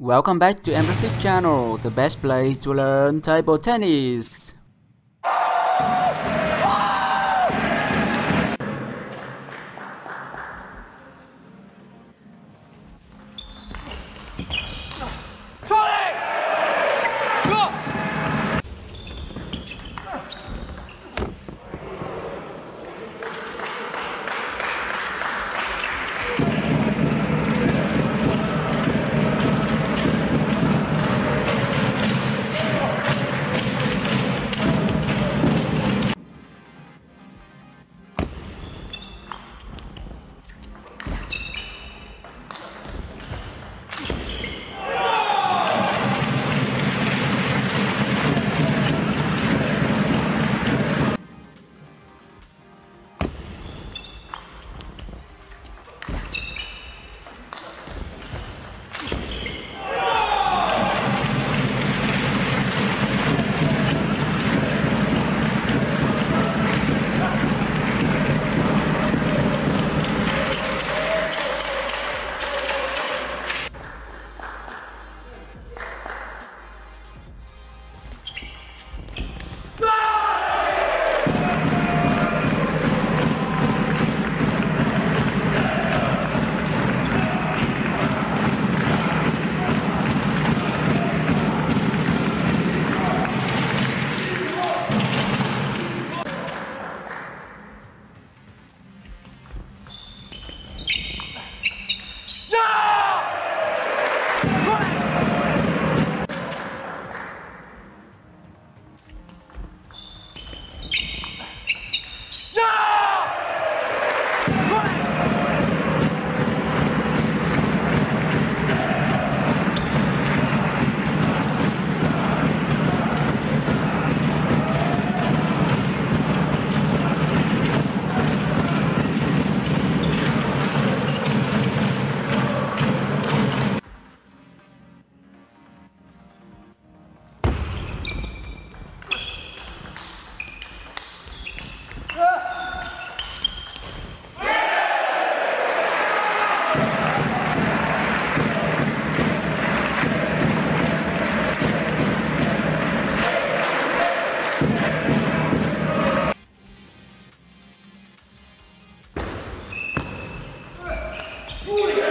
Welcome back to Amberfit channel, the best place to learn table tennis. Julia.